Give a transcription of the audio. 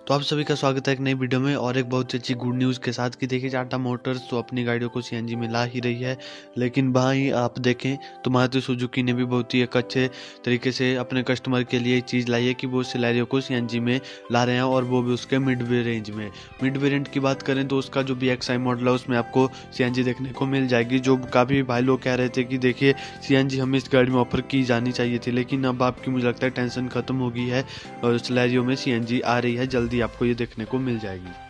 तो आप सभी का स्वागत है एक नई वीडियो में और एक बहुत ही अच्छी गुड न्यूज़ के साथ कि देखिए टाटा मोटर्स तो अपनी गाड़ियों को सीएनजी में ला ही रही है, लेकिन वहीं आप देखें तो मारुति सुजुकी ने भी बहुत ही एक अच्छे तरीके से अपने कस्टमर के लिए चीज़ लाई है कि वो सिलेरियो को सीएनजी में ला रहे हैं और वो भी उसके मिड रेंज में। मिड वेरियंट की बात करें तो उसका जो एक्स मॉडल है, उसमें आपको सीएनजी देखने को मिल जाएगी, जो काफ़ी भाई लोग कह रहे थे कि देखिए सी हमें इस गाड़ी में ऑफ़र की जानी चाहिए थी, लेकिन अब आपकी मुझे लगता है टेंशन खत्म हो गई है और सिलेरियो में सीएनजी आ रही है जल्दी आपको ये देखने को मिल जाएगी।